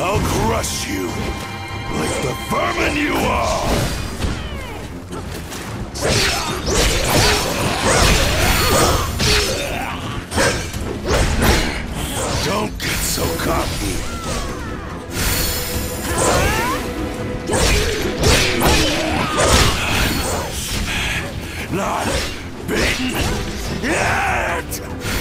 I'll crush you, like the vermin you are! Don't get so cocky! Not beaten yet!